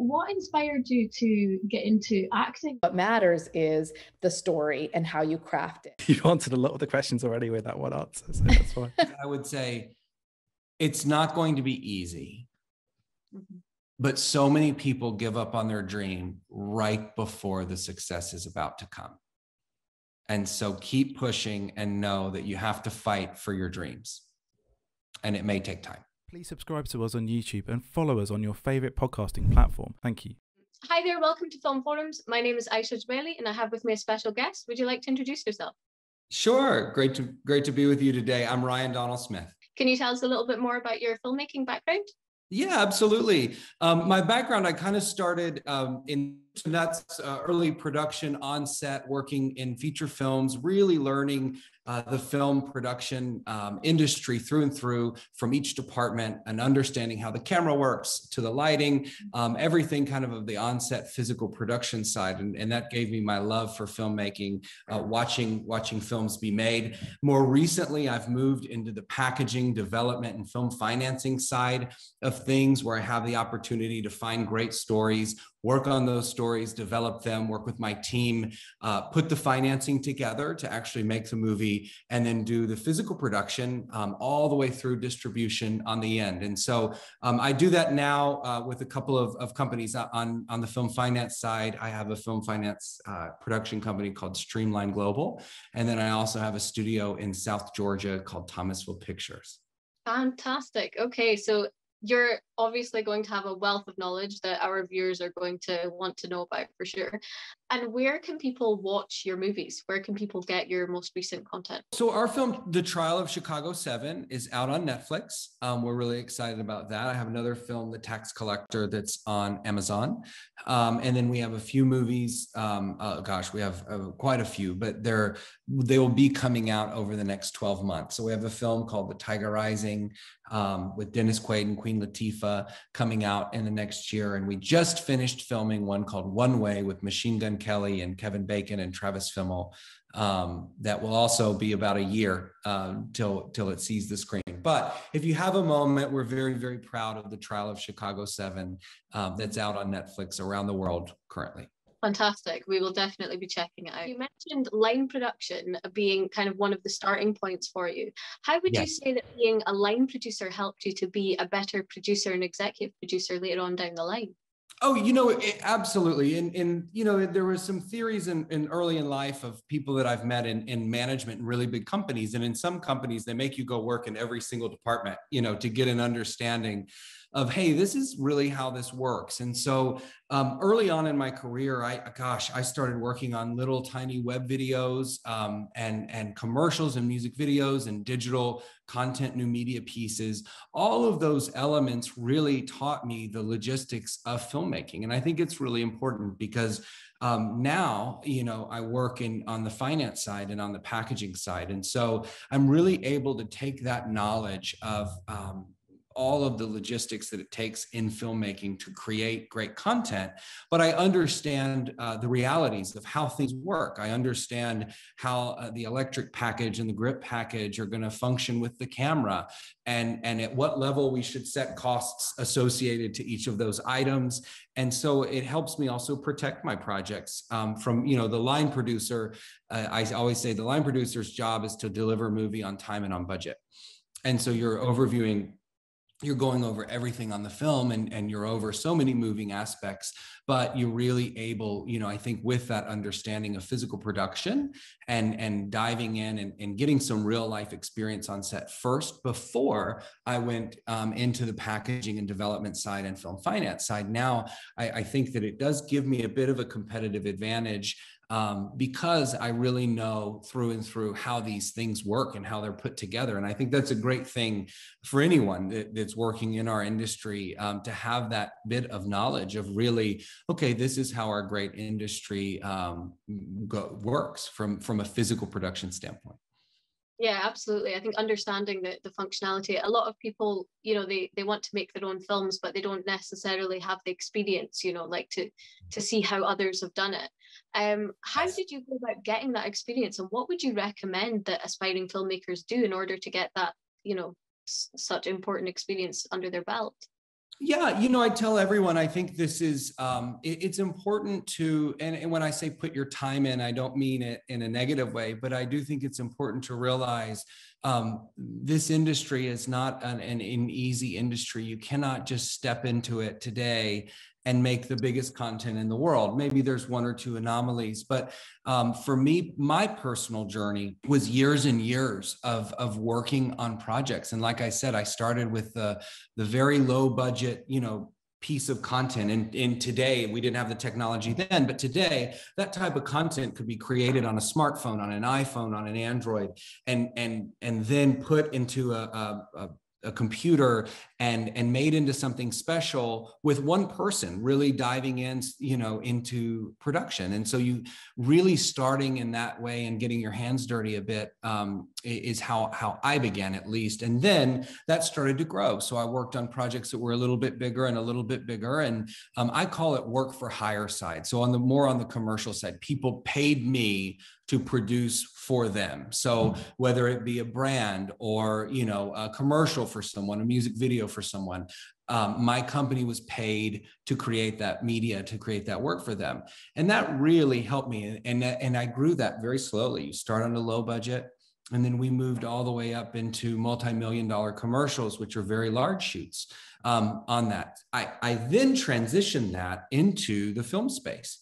what inspired you to get into acting? What matters is the story and how you craft it. You answered a lot of the questions already with that one answer, so that's fine. I would say it's not going to be easy. Mm-hmm. But so many people give up on their dream right before the success is about to come. And so keep pushing and know that you have to fight for your dreams. And it may take time. Please subscribe to us on YouTube and follow us on your favorite podcasting platform. Thank you. Hi there, welcome to Film Forums. My name is Aiysha Jebali and I have with me a special guest. Would you like to introduce yourself? Sure. Great to great to be with you today. I'm Ryan Donnell Smith. Can you tell us a little bit more about your filmmaking background? Yeah, absolutely. Um, my background, I kind of started um, in nuts uh, early production on set, working in feature films, really learning uh, the film production um, industry through and through from each department and understanding how the camera works to the lighting, um, everything kind of of the onset physical production side. And, and that gave me my love for filmmaking, uh, watching, watching films be made. More recently, I've moved into the packaging, development, and film financing side of things where I have the opportunity to find great stories, work on those stories, develop them, work with my team, uh, put the financing together to actually make the movie, and then do the physical production um, all the way through distribution on the end. And so um, I do that now uh, with a couple of, of companies on, on the film finance side. I have a film finance uh, production company called Streamline Global. And then I also have a studio in South Georgia called Thomasville Pictures. Fantastic. Okay, so you're obviously going to have a wealth of knowledge that our viewers are going to want to know about for sure. And where can people watch your movies? Where can people get your most recent content? So, our film, The Trial of Chicago 7, is out on Netflix. Um, we're really excited about that. I have another film, The Tax Collector, that's on Amazon. Um, and then we have a few movies. Um, oh gosh, we have uh, quite a few, but they're they will be coming out over the next 12 months. So, we have a film called The Tiger Rising um, with Dennis Quaid and Queen Latifah coming out in the next year. And we just finished filming one called One Way with Machine Gun Kelly and Kevin Bacon and Travis Fimmel. Um, that will also be about a year um, till till it sees the screen. But if you have a moment, we're very very proud of the Trial of Chicago Seven um, that's out on Netflix around the world currently. Fantastic. We will definitely be checking it out. You mentioned line production being kind of one of the starting points for you. How would yes. you say that being a line producer helped you to be a better producer and executive producer later on down the line? Oh, you know, it, absolutely. And, and, you know, there was some theories in, in early in life of people that I've met in, in management in really big companies. And in some companies, they make you go work in every single department, you know, to get an understanding of hey this is really how this works. And so um, early on in my career i gosh i started working on little tiny web videos um, and and commercials and music videos and digital content new media pieces. All of those elements really taught me the logistics of filmmaking. And i think it's really important because um, now you know i work in on the finance side and on the packaging side. And so i'm really able to take that knowledge of um, all of the logistics that it takes in filmmaking to create great content but i understand uh, the realities of how things work. I understand how uh, the electric package and the grip package are going to function with the camera and and at what level we should set costs associated to each of those items. And so it helps me also protect my projects um, from you know the line producer uh, i always say the line producer's job is to deliver a movie on time and on budget. And so you're overviewing you're going over everything on the film and, and you're over so many moving aspects but you're really able you know i think with that understanding of physical production and and diving in and, and getting some real life experience on set first before i went um, into the packaging and development side and film finance side. Now I, I think that it does give me a bit of a competitive advantage um, because I really know through and through how these things work and how they're put together. And I think that's a great thing for anyone that, that's working in our industry um, to have that bit of knowledge of really, okay, this is how our great industry um, go, works from, from a physical production standpoint. Yeah, absolutely. I think understanding the, the functionality, a lot of people, you know, they, they want to make their own films, but they don't necessarily have the experience, you know, like to to see how others have done it. Um, how did you go about getting that experience and what would you recommend that aspiring filmmakers do in order to get that, you know, s- such important experience under their belt? Yeah, you know, I tell everyone I think this is um, it, it's important to, and, and when I say put your time in, I don't mean it in a negative way, but I do think it's important to realize um, this industry is not an, an, an easy industry. You cannot just step into it today and make the biggest content in the world. Maybe there's one or two anomalies, but um, for me, my personal journey was years and years of, of working on projects. And like I said, I started with the, the very low budget, you know, piece of content and, and today we didn't have the technology then but today that type of content could be created on a smartphone on an iphone on an android and and and then put into a, a, a a computer and and made into something special with one person really diving in you know into production. And so you really starting in that way and getting your hands dirty a bit um, is how how i began at least. And then that started to grow. So i worked on projects that were a little bit bigger and a little bit bigger. And um, i call it work for hire side. So on the more on the commercial side people paid me to produce for them. So whether it be a brand or you know a commercial for someone a music video for someone um, my company was paid to create that media to create that work for them. And that really helped me and, and i grew that very slowly. You start on a low budget and then we moved all the way up into multi-million dollar commercials which are very large shoots um, on that. I, I then transitioned that into the film space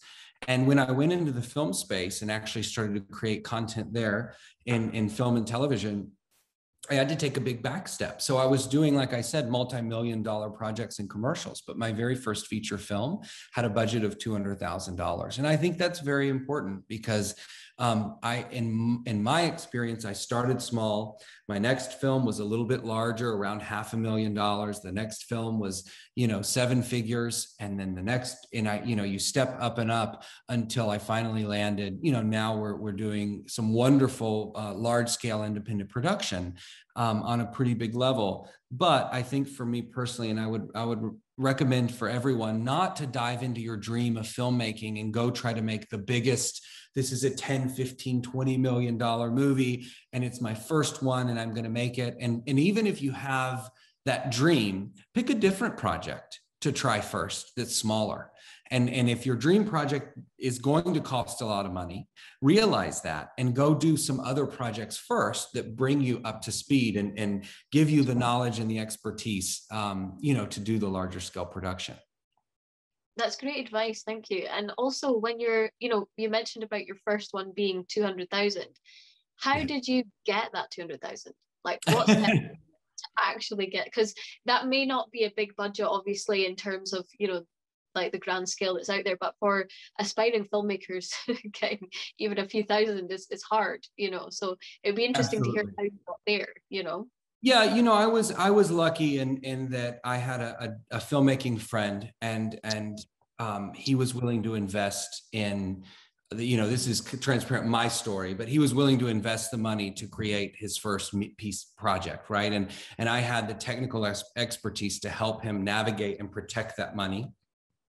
and when I went into the film space and actually started to create content there in, in film and television, I had to take a big back step. So I was doing, like I said, multi-million dollar projects and commercials, but my very first feature film had a budget of $200,000. And I think that's very important because um, I, in, in my experience, I started small. My next film was a little bit larger, around half a million dollars. The next film was, you know, seven figures. And then the next, and I, you know, you step up and up until I finally landed, you know, now we're, we're doing some wonderful uh, large scale independent production um, on a pretty big level. But I think for me personally, and I would, I would recommend for everyone not to dive into your dream of filmmaking and go try to make the biggest this is a 10 15 20 million dollar movie and it's my first one and i'm going to make it. And and even if you have that dream pick a different project to try first that's smaller. And and if your dream project is going to cost a lot of money realize that and go do some other projects first that bring you up to speed and and give you the knowledge and the expertise um, you know to do the larger scale production that's great advice thank you. And also when you're you know you mentioned about your first one being 200000 how yeah. did you get that 200000 like what's to actually get? Because that may not be a big budget obviously in terms of you know like the grand scale that's out there but for aspiring filmmakers getting even a few thousand is, is hard you know? So it'd be interesting Absolutely. to hear how you got there you know yeah, you know, I was I was lucky in in that I had a, a, a filmmaking friend, and and um, he was willing to invest in the, you know this is transparent my story but he was willing to invest the money to create his first piece project right and and i had the technical ex- expertise to help him navigate and protect that money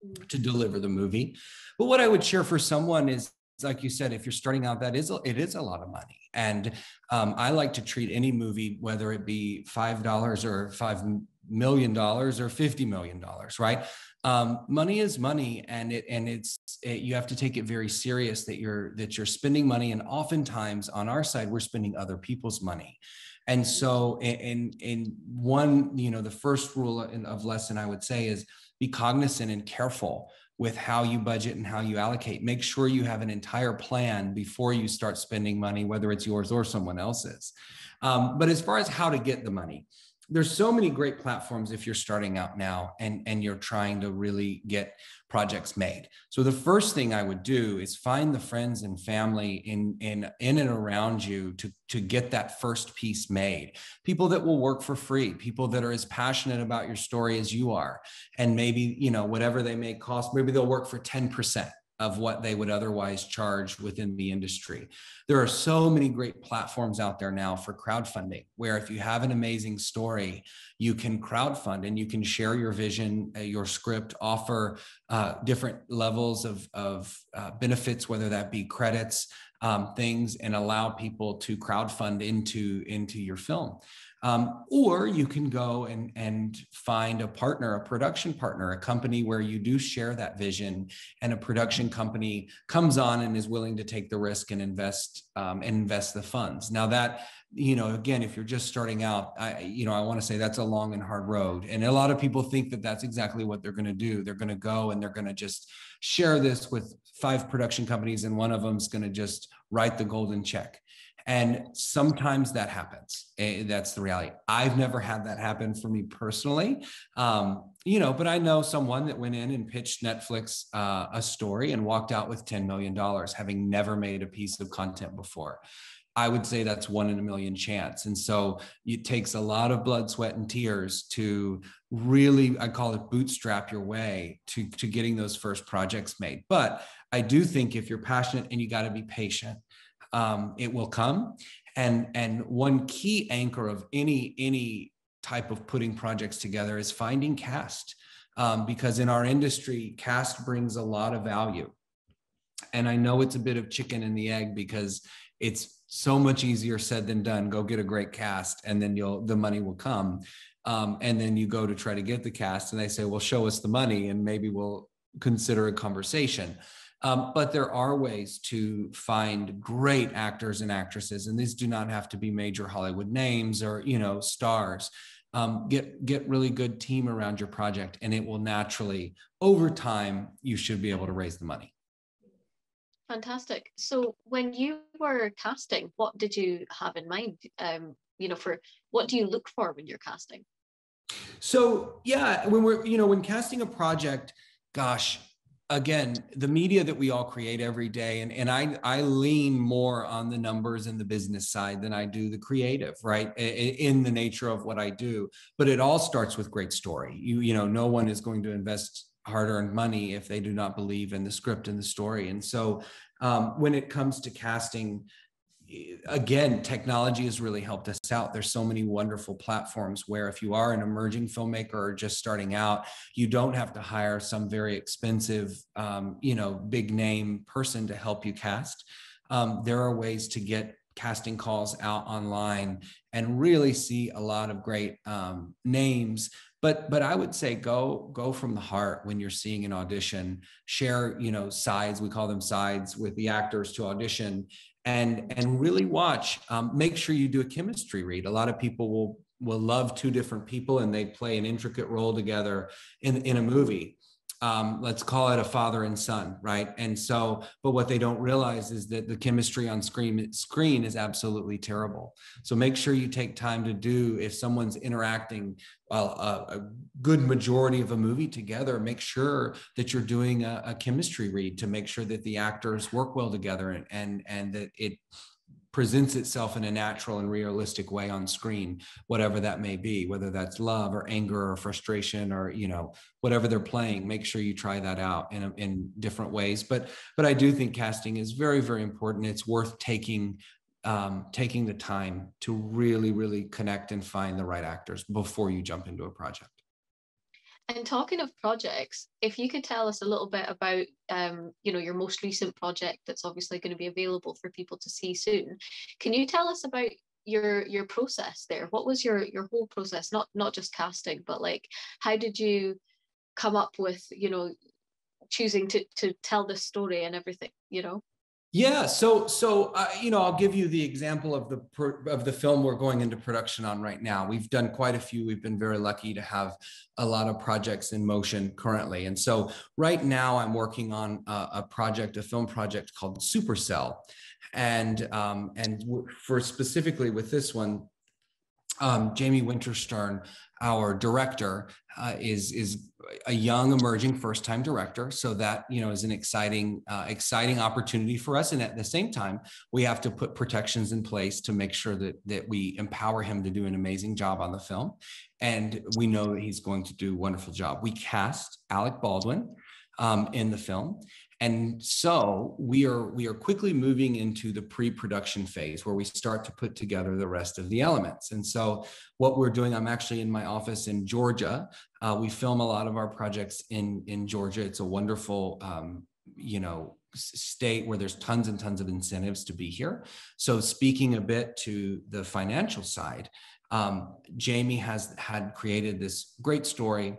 mm. to deliver the movie but what i would share for someone is like you said, if you're starting out, that is it is a lot of money. And um, I like to treat any movie, whether it be five dollars or five million dollars or fifty million dollars, right? Um, money is money, and it and it's it, you have to take it very serious that you're that you're spending money, and oftentimes on our side we're spending other people's money. And so, in in one, you know, the first rule of lesson I would say is be cognizant and careful with how you budget and how you allocate. Make sure you have an entire plan before you start spending money, whether it's yours or someone else's. Um, but as far as how to get the money, there's so many great platforms if you're starting out now and and you're trying to really get projects made. So the first thing i would do is find the friends and family in in in and around you to to get that first piece made. People that will work for free people that are as passionate about your story as you are. And maybe you know whatever they may cost maybe they'll work for 10% of what they would otherwise charge within the industry. There are so many great platforms out there now for crowdfunding, where if you have an amazing story, you can crowdfund and you can share your vision, uh, your script, offer uh, different levels of, of uh, benefits, whether that be credits, um, things, and allow people to crowdfund into, into your film. Um, or you can go and, and find a partner, a production partner, a company where you do share that vision and a production company comes on and is willing to take the risk and invest um, and invest the funds. Now that you know again if you're just starting out i you know i want to say that's a long and hard road. And a lot of people think that that's exactly what they're going to do. They're going to go and they're going to just share this with five production companies and one of them's going to just write the golden check and sometimes that happens eh, that's the reality i've never had that happen for me personally um, you know but i know someone that went in and pitched netflix uh, a story and walked out with $10 million having never made a piece of content before I would say that's one in a million chance. And so it takes a lot of blood, sweat, and tears to really, I call it bootstrap your way to, to getting those first projects made. But I do think if you're passionate and you got to be patient, um, it will come. And, and one key anchor of any, any type of putting projects together is finding cast. Um, because in our industry, cast brings a lot of value. And I know it's a bit of chicken and the egg because it's so much easier said than done go get a great cast and then you'll the money will come um, and then you go to try to get the cast and they say well show us the money and maybe we'll consider a conversation um, but there are ways to find great actors and actresses and these do not have to be major hollywood names or you know stars um, get get really good team around your project and it will naturally over time you should be able to raise the money Fantastic. So when you were casting, what did you have in mind? Um, you know, for what do you look for when you're casting? So yeah, when we're, you know, when casting a project, gosh, again, the media that we all create every day, and, and I I lean more on the numbers and the business side than I do the creative, right? In the nature of what I do. But it all starts with great story. You, you know, no one is going to invest hard earned money if they do not believe in the script and the story. And so um, when it comes to casting, again, technology has really helped us out. There's so many wonderful platforms where if you are an emerging filmmaker or just starting out, you don't have to hire some very expensive, um, you know, big name person to help you cast. Um, there are ways to get casting calls out online and really see a lot of great um, names but but i would say go go from the heart when you're seeing an audition share you know sides we call them sides with the actors to audition and and really watch um, make sure you do a chemistry read. A lot of people will will love two different people and they play an intricate role together in in a movie um, let's call it a father and son, right? And so, but what they don't realize is that the chemistry on screen screen is absolutely terrible. So make sure you take time to do if someone's interacting a, a, good majority of a movie together, make sure that you're doing a, a chemistry read to make sure that the actors work well together and and, and that it presents itself in a natural and realistic way on screen whatever that may be whether that's love or anger or frustration or you know whatever they're playing make sure you try that out in, in different ways. But but i do think casting is very very important. It's worth taking um, taking the time to really really connect and find the right actors before you jump into a project and talking of projects, if you could tell us a little bit about, um, you know, your most recent project that's obviously going to be available for people to see soon, can you tell us about your your process there? What was your your whole process? Not not just casting, but like, how did you come up with, you know, choosing to to tell this story and everything? You know. Yeah, so so uh, you know, I'll give you the example of the of the film we're going into production on right now. We've done quite a few. We've been very lucky to have a lot of projects in motion currently, and so right now I'm working on a, a project, a film project called Supercell, and um, and for specifically with this one, um, Jamie Winterstern, our director, uh, is is a young emerging first time director. So that you know is an exciting uh, exciting opportunity for us. And at the same time we have to put protections in place to make sure that that we empower him to do an amazing job on the film. And we know that he's going to do a wonderful job. We cast alec baldwin um, in the film and so we are we are quickly moving into the pre-production phase where we start to put together the rest of the elements. And so what we're doing, I'm actually in my office in Georgia. Uh, we film a lot of our projects in in Georgia. It's a wonderful um, you know state where there's tons and tons of incentives to be here. So speaking a bit to the financial side, Um, Jamie has had created this great story,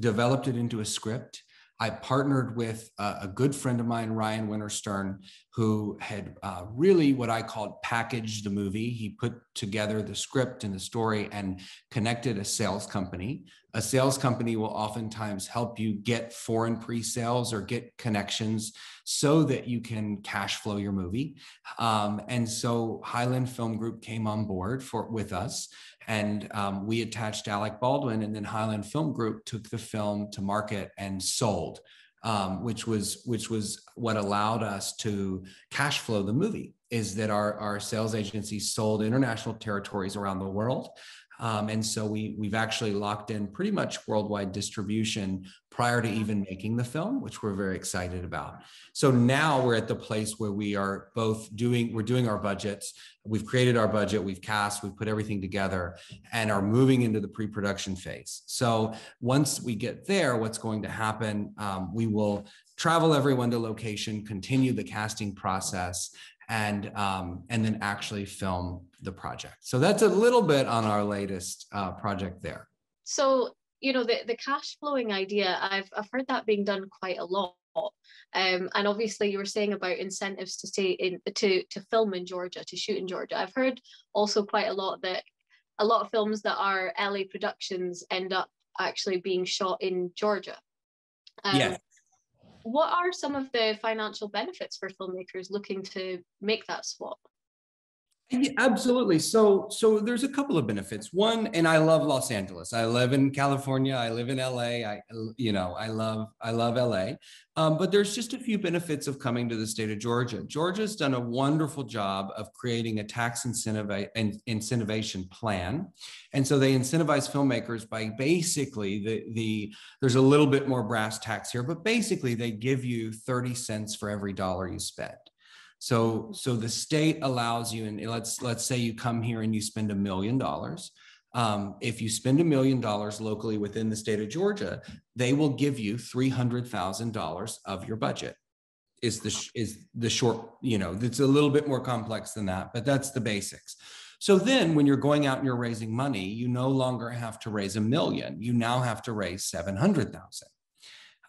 developed it into a script. I partnered with a, a good friend of mine, Ryan Winterstern, who had uh, really what I called packaged the movie. He put together the script and the story and connected a sales company. A sales company will oftentimes help you get foreign pre sales or get connections so that you can cash flow your movie. Um, and so Highland Film Group came on board for with us and um, we attached Alec Baldwin, and then Highland Film Group took the film to market and sold, um, which was which was what allowed us to cash flow the movie. Is that our our sales agency sold international territories around the world, um, and so we we've actually locked in pretty much worldwide distribution prior to even making the film, which we're very excited about. So now we're at the place where we are both doing we're doing our budgets. We've created our budget, we've cast, we've put everything together, and are moving into the pre-production phase. So once we get there, what's going to happen? Um, we will travel everyone to location, continue the casting process, and um, and then actually film the project. So that's a little bit on our latest uh, project there. So you know the the cash flowing idea, I've I've heard that being done quite a lot. Um, and obviously you were saying about incentives to stay in to to film in Georgia, to shoot in Georgia. I've heard also quite a lot that a lot of films that are LA productions end up actually being shot in Georgia. Um, yeah what are some of the financial benefits for filmmakers looking to make that swap? Yeah, absolutely. So, so there's a couple of benefits. One, and I love Los Angeles. I live in California. I live in LA. I, you know, I love, I love LA. Um, but there's just a few benefits of coming to the state of Georgia. Georgia's done a wonderful job of creating a tax incentive and incentivization plan, and so they incentivize filmmakers by basically the the. There's a little bit more brass tacks here, but basically they give you 30 cents for every dollar you spend. So, so the state allows you, and let's let's say you come here and you spend a million dollars. Um, if you spend a million dollars locally within the state of Georgia, they will give you three hundred thousand dollars of your budget. Is the is the short? You know, it's a little bit more complex than that, but that's the basics. So then, when you're going out and you're raising money, you no longer have to raise a million. You now have to raise seven hundred thousand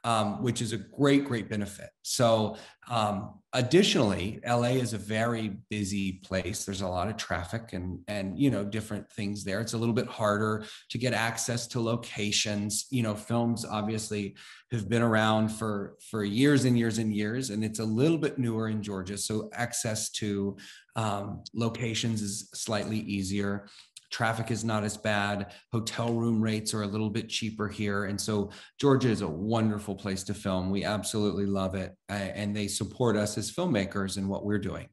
um, which is a great, great benefit. So, um, additionally, LA is a very busy place. There's a lot of traffic and and you know different things there. It's a little bit harder to get access to locations. You know, films obviously have been around for for years and years and years, and it's a little bit newer in Georgia. So access to um, locations is slightly easier traffic is not as bad hotel room rates are a little bit cheaper here and so georgia is a wonderful place to film. We absolutely love it and they support us as filmmakers in what we're doing.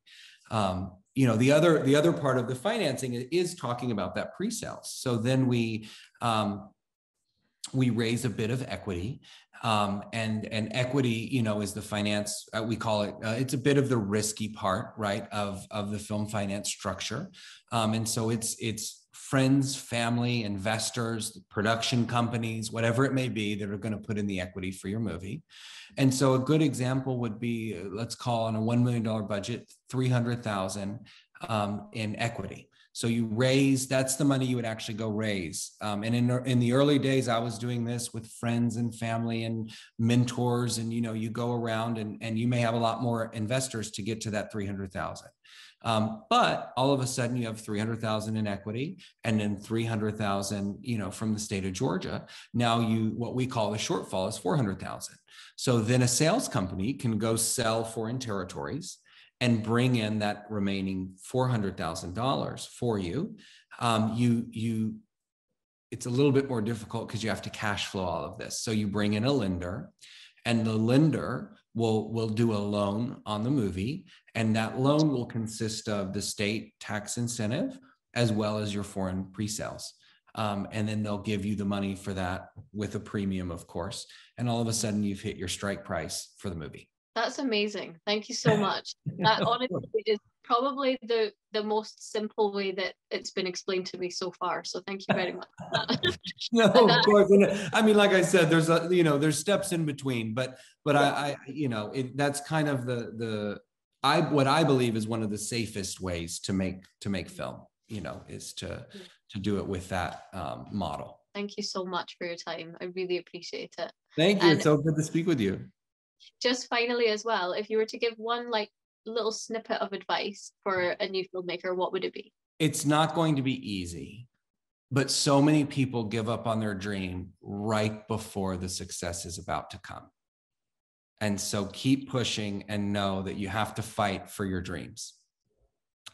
Um, you know the other the other part of the financing is talking about that pre-sales. So then we um, we raise a bit of equity um, and and equity you know is the finance uh, we call it uh, it's a bit of the risky part right of of the film finance structure. Um, and so it's it's friends, family, investors, production companies, whatever it may be that are going to put in the equity for your movie. And so a good example would be, let's call on a $1 million budget, 300,000 um, in equity. So you raise, that's the money you would actually go raise. Um, and in, in the early days, I was doing this with friends and family and mentors. And, you know, you go around and, and you may have a lot more investors to get to that 300,000. Um, but all of a sudden you have 300,000 in equity and then 300,000, you know, from the state of Georgia. Now you, what we call the shortfall is 400,000. So then a sales company can go sell foreign territories and bring in that remaining $400,000 for you. Um, you, you, it's a little bit more difficult because you have to cash flow all of this. So you bring in a lender and the lender will will do a loan on the movie and that loan will consist of the state tax incentive as well as your foreign pre-sales. Um, and then they'll give you the money for that with a premium of course. And all of a sudden you've hit your strike price for the movie that's amazing thank you so much that honestly is probably the the most simple way that it's been explained to me so far so thank you very much no of course i mean like i said there's a you know there's steps in between but but i i you know it, that's kind of the the i what i believe is one of the safest ways to make to make film you know is to to do it with that um, model. Thank you so much for your time. I really appreciate it. Thank you. And- it's so good to speak with you. Just finally, as well, if you were to give one like little snippet of advice for a new filmmaker, what would it be? It's not going to be easy, but so many people give up on their dream right before the success is about to come. And so keep pushing and know that you have to fight for your dreams.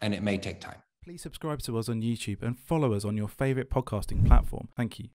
And it may take time. Please subscribe to us on YouTube and follow us on your favorite podcasting platform. Thank you.